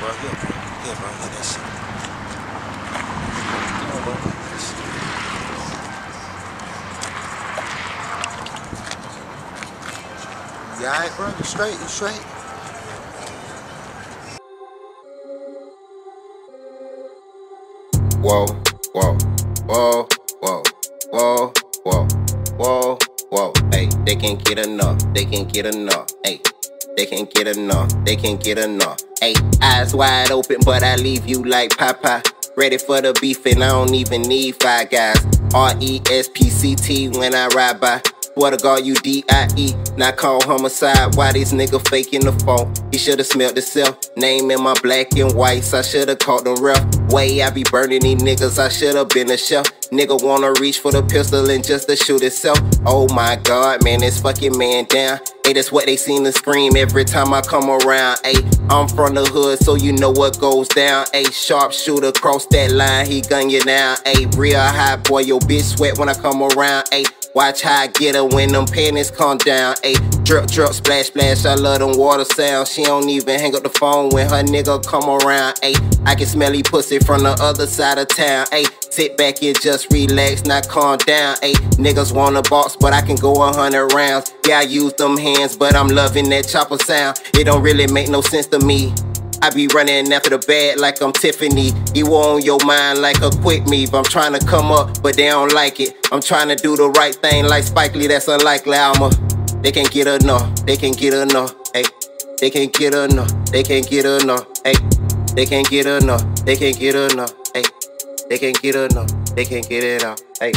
bro. Here, bro. Here, bro. Hit that shit. Come on, bro. Hit that shit. You alright, bro? You straight? You straight? Whoa, whoa, whoa, whoa, whoa, whoa, whoa, whoa. Hey, they can't get enough. They can't get enough. Hey, they can't get enough. They can't get enough. Hey, eyes wide open, but I leave you like Popeye. Ready for the beef, and I don't even need five guys. R E S P C T when I ride by. Swear to God, you D-I-E, not call homicide. Why these nigga faking the phone? He should've smelled himself. Name in my black and whites, I should've caught them rough. Way I be burning these niggas, I should've been a chef. Nigga wanna reach for the pistol and just to shoot itself. Oh my God, man, this fucking man down. Hey, that's what they seem to scream every time I come around. Hey, I'm from the hood, so you know what goes down. Hey, sharpshooter cross that line, he gun you down. Hey, real hot boy, your bitch sweat when I come around. Hey, watch how I get her when them panties come down. Hey, drip, drip, splash, splash. I love them water sounds. She don't even hang up the phone when her nigga come around. Hey, I can smell he pussy from the other side of town. Hey, sit back and just relax, not calm down. Hey, niggas want a box, but I can go a hundred rounds. Yeah, I use them hands, but I'm loving that chopper sound. It don't really make no sense to me. I be running after the bag like I'm Tiffany. You on your mind like a quick move. I'm trying to come up, but they don't like it. I'm trying to do the right thing like Spike Lee, that's unlikely. I'm a, they can't get enough, they can't get enough. Hey, they can't get enough, they can't get enough. Hey, they can't get enough, they can't get enough. Hey, they can't get enough, they can't get it out. Hey.